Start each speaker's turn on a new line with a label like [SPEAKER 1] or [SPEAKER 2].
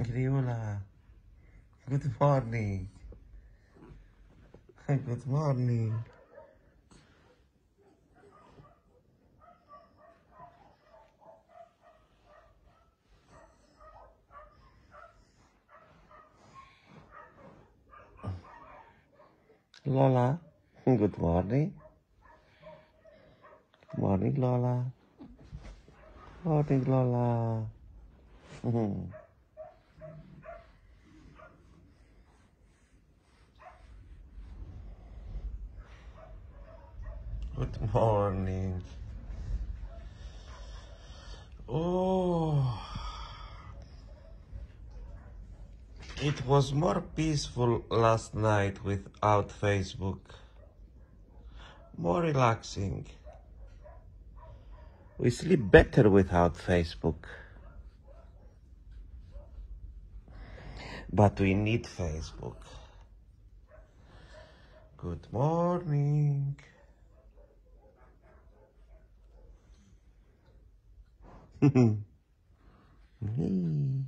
[SPEAKER 1] Griola. Good morning. Good morning. Lola. Good morning. Good morning, Lola. Morning, Lola. Mhm. Good morning. Oh, it was more peaceful last night without Facebook. More relaxing. We sleep better without Facebook. But we need Facebook. Good morning. Hey.